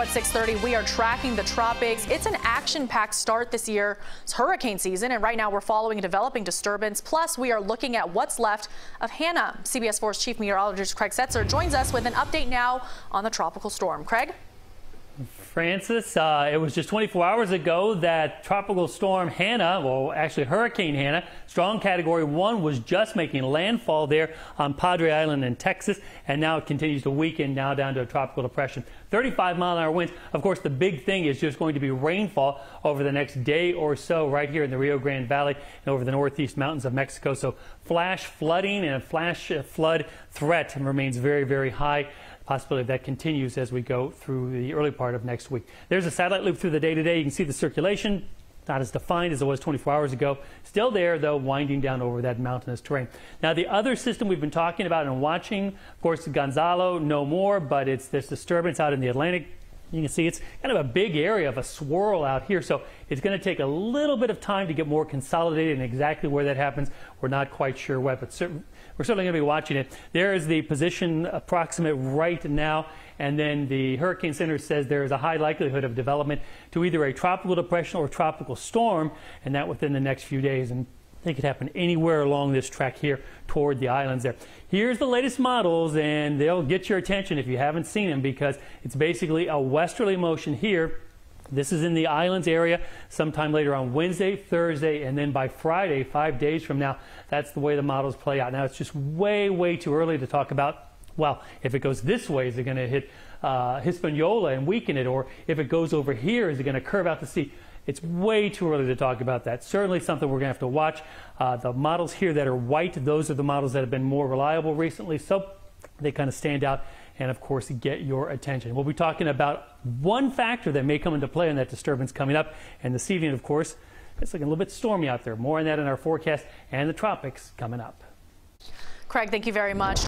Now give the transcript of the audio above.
At 6:30, we are tracking the tropics. It's an action-packed start this year. It's hurricane season, and right now we're following a developing disturbance. Plus, we are looking at what's left of Hanna. CBS 4's chief meteorologist Craig Setzer joins us with an update now on the tropical storm. Craig. Francis, uh, it was just 24 hours ago that tropical storm Hanna, well, actually Hurricane Hanna, strong category one, was just making landfall there on Padre Island in Texas, and now it continues to weaken, now down to a tropical depression. 35 mile an hour winds. Of course, the big thing is just going to be rainfall over the next day or so right here in the Rio Grande Valley and over the northeast mountains of Mexico. So flash flooding and a flash flood threat remains very, very high possibility that continues as we go through the early part of next week. There's a satellite loop through the day today. You can see the circulation not as defined as it was 24 hours ago. Still there, though, winding down over that mountainous terrain. Now, the other system we've been talking about and watching, of course, Gonzalo, no more, but it's this disturbance out in the Atlantic you can see it's kind of a big area of a swirl out here, so it's going to take a little bit of time to get more consolidated and exactly where that happens, we're not quite sure what, but we're certainly going to be watching it. There is the position approximate right now, and then the Hurricane Center says there is a high likelihood of development to either a tropical depression or tropical storm, and that within the next few days. And they could happen anywhere along this track here toward the islands there. Here's the latest models, and they'll get your attention if you haven't seen them because it's basically a westerly motion here. This is in the islands area sometime later on Wednesday, Thursday, and then by Friday, five days from now. That's the way the models play out. Now, it's just way, way too early to talk about well, if it goes this way, is it going to hit uh, Hispaniola and weaken it? Or if it goes over here, is it going to curve out to sea? It's way too early to talk about that. Certainly something we're going to have to watch. Uh, the models here that are white, those are the models that have been more reliable recently, so they kind of stand out and, of course, get your attention. We'll be talking about one factor that may come into play in that disturbance coming up. And this evening, of course, it's looking a little bit stormy out there. More on that in our forecast and the tropics coming up. Craig, thank you very much.